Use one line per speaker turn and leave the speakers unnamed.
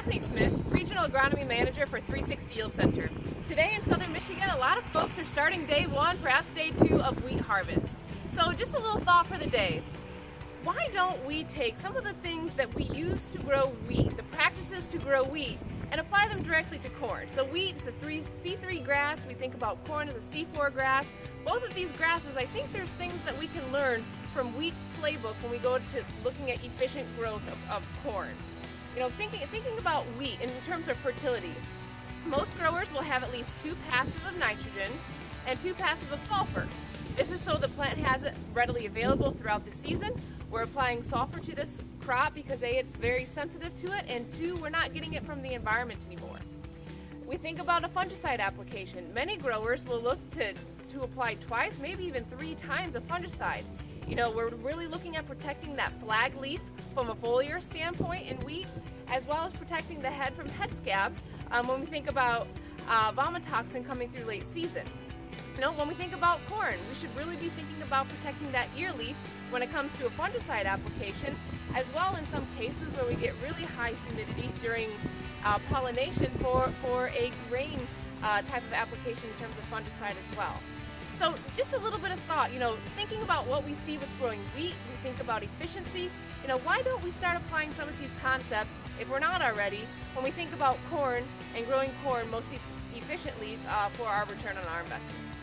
Stephanie Smith, Regional Agronomy Manager for 360 Yield Center. Today in southern Michigan, a lot of folks are starting day one, perhaps day two of wheat harvest. So just a little thought for the day. Why don't we take some of the things that we use to grow wheat, the practices to grow wheat, and apply them directly to corn. So wheat is a three, C3 grass, we think about corn as a C4 grass. Both of these grasses, I think there's things that we can learn from wheat's playbook when we go to looking at efficient growth of, of corn. You know, thinking, thinking about wheat in terms of fertility, most growers will have at least two passes of nitrogen and two passes of sulfur. This is so the plant has it readily available throughout the season. We're applying sulfur to this crop because A, it's very sensitive to it, and two, we're not getting it from the environment anymore. We think about a fungicide application. Many growers will look to, to apply twice, maybe even three times a fungicide. You know, we're really looking at protecting that flag leaf from a foliar standpoint in wheat, as well as protecting the head from head scab um, when we think about uh, vomitoxin coming through late season. You know, when we think about corn, we should really be thinking about protecting that ear leaf when it comes to a fungicide application, as well in some cases where we get really high humidity during uh, pollination for, for a grain uh, type of application in terms of fungicide as well. So thought, you know, thinking about what we see with growing wheat, we think about efficiency. You know, why don't we start applying some of these concepts, if we're not already, when we think about corn and growing corn most efficiently uh, for our return on our investment.